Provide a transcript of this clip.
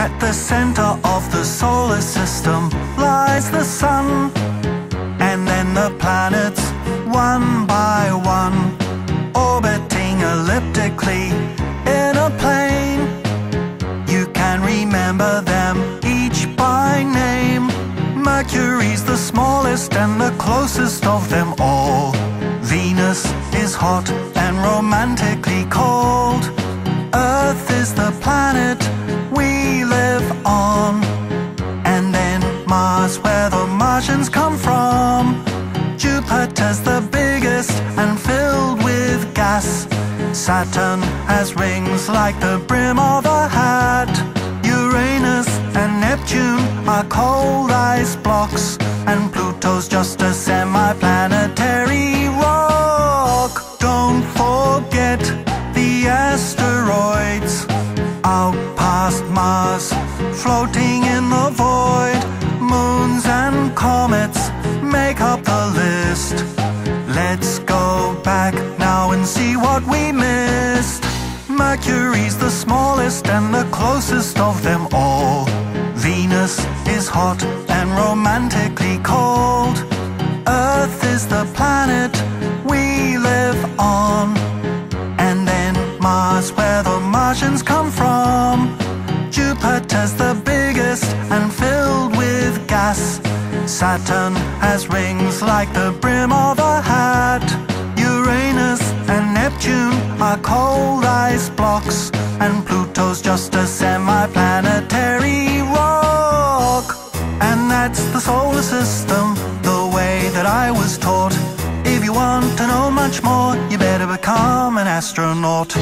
At the center of the solar system lies the sun. And then the planets, one by one, orbiting elliptically in a plane. You can remember them each by name. Mercury's the smallest and the closest of them all. Venus is hot and romantically cold. Earth is the planet we live on. And then Mars, where the Martians come from. Jupiter's the biggest and filled with gas. Saturn has rings like the brim of a hat. Uranus and Neptune are cold ice blocks. And Pluto's just a semi planetary rock. Don't forget past Mars, floating in the void. Moons and comets make up the list. Let's go back now and see what we missed. Mercury's the smallest and the closest of them all. Venus is hot and romantically cold. Earth is the planet we live on. And then Mars, where the Martians come. Jupiter's the biggest and filled with gas. Saturn has rings like the brim of a hat. Uranus and Neptune are cold ice blocks. And Pluto's just a semi planetary rock. And that's the solar system, the way that I was taught. If you want to know much more, you better become an astronaut.